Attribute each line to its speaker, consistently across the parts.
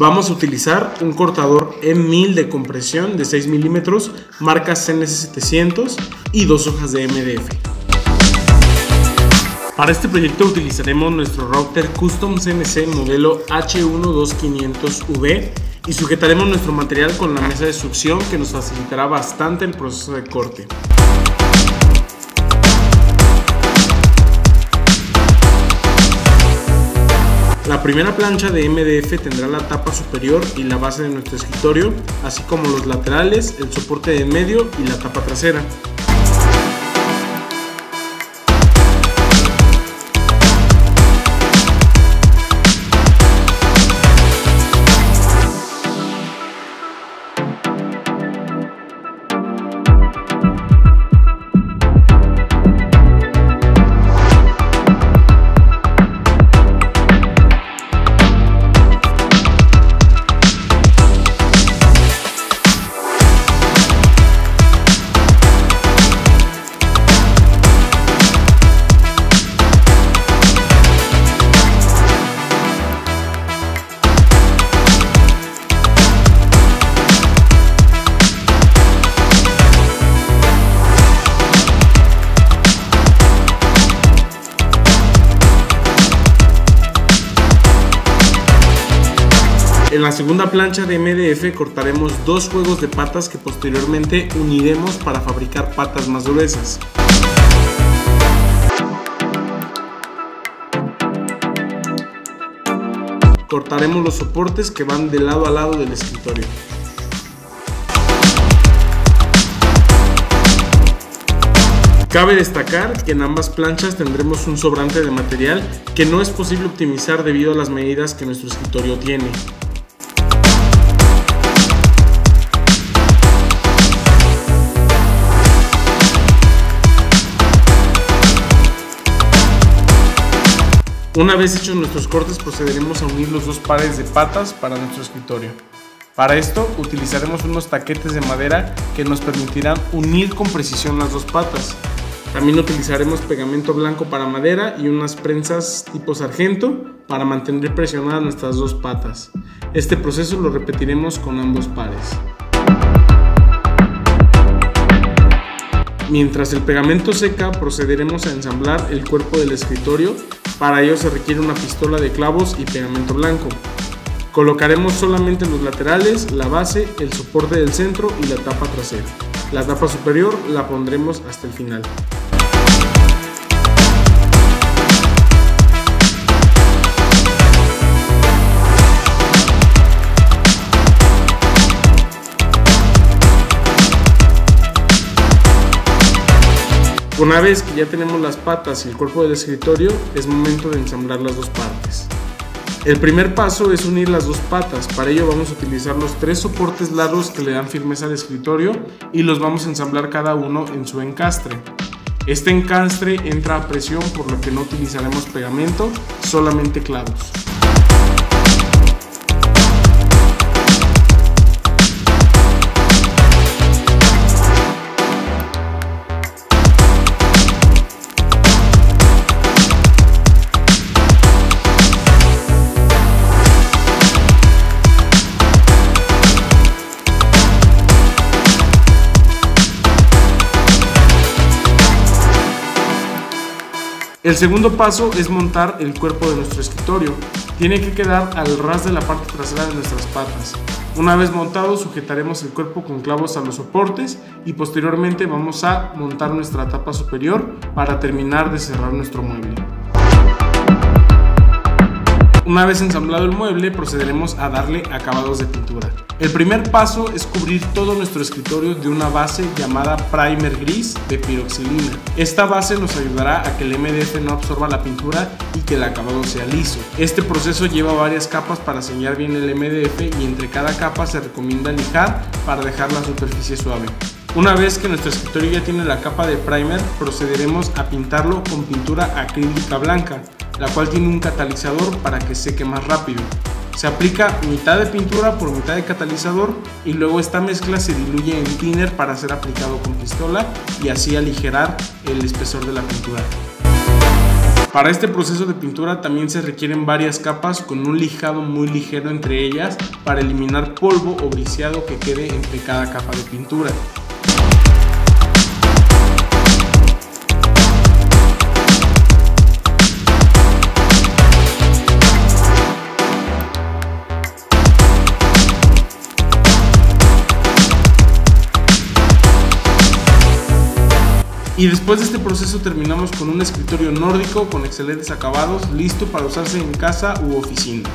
Speaker 1: Vamos a utilizar un cortador M1000 de compresión de 6 milímetros, marca CNS700 y dos hojas de MDF. Para este proyecto utilizaremos nuestro router Custom CNC modelo H12500V y sujetaremos nuestro material con la mesa de succión que nos facilitará bastante el proceso de corte. La primera plancha de MDF tendrá la tapa superior y la base de nuestro escritorio, así como los laterales, el soporte de medio y la tapa trasera. En la segunda plancha de MDF cortaremos dos juegos de patas que posteriormente uniremos para fabricar patas más gruesas. Cortaremos los soportes que van de lado a lado del escritorio. Cabe destacar que en ambas planchas tendremos un sobrante de material que no es posible optimizar debido a las medidas que nuestro escritorio tiene. Una vez hechos nuestros cortes procederemos a unir los dos pares de patas para nuestro escritorio. Para esto utilizaremos unos taquetes de madera que nos permitirán unir con precisión las dos patas. También utilizaremos pegamento blanco para madera y unas prensas tipo sargento para mantener presionadas nuestras dos patas. Este proceso lo repetiremos con ambos pares. Mientras el pegamento seca procederemos a ensamblar el cuerpo del escritorio para ello se requiere una pistola de clavos y pegamento blanco. Colocaremos solamente los laterales, la base, el soporte del centro y la tapa trasera. La tapa superior la pondremos hasta el final. Una vez que ya tenemos las patas y el cuerpo del escritorio, es momento de ensamblar las dos partes. El primer paso es unir las dos patas, para ello vamos a utilizar los tres soportes largos que le dan firmeza al escritorio y los vamos a ensamblar cada uno en su encastre. Este encastre entra a presión por lo que no utilizaremos pegamento, solamente clavos. El segundo paso es montar el cuerpo de nuestro escritorio. Tiene que quedar al ras de la parte trasera de nuestras patas. Una vez montado sujetaremos el cuerpo con clavos a los soportes y posteriormente vamos a montar nuestra tapa superior para terminar de cerrar nuestro mueble. Una vez ensamblado el mueble procederemos a darle acabados de pintura. El primer paso es cubrir todo nuestro escritorio de una base llamada primer gris de piroxilina. Esta base nos ayudará a que el MDF no absorba la pintura y que el acabado sea liso. Este proceso lleva varias capas para sellar bien el MDF y entre cada capa se recomienda lijar para dejar la superficie suave. Una vez que nuestro escritorio ya tiene la capa de primer, procederemos a pintarlo con pintura acrílica blanca la cual tiene un catalizador para que seque más rápido. Se aplica mitad de pintura por mitad de catalizador y luego esta mezcla se diluye en thinner para ser aplicado con pistola y así aligerar el espesor de la pintura. Para este proceso de pintura también se requieren varias capas con un lijado muy ligero entre ellas para eliminar polvo o briciado que quede entre cada capa de pintura. Y después de este proceso terminamos con un escritorio nórdico con excelentes acabados, listo para usarse en casa u oficina.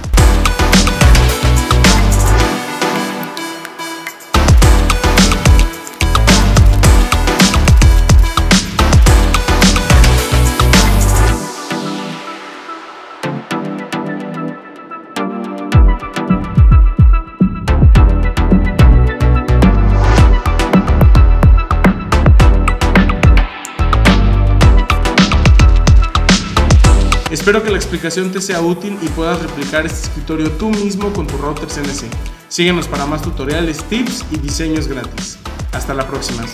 Speaker 1: Espero que la explicación te sea útil y puedas replicar este escritorio tú mismo con tu router CNC. Síguenos para más tutoriales, tips y diseños gratis. Hasta la próxima.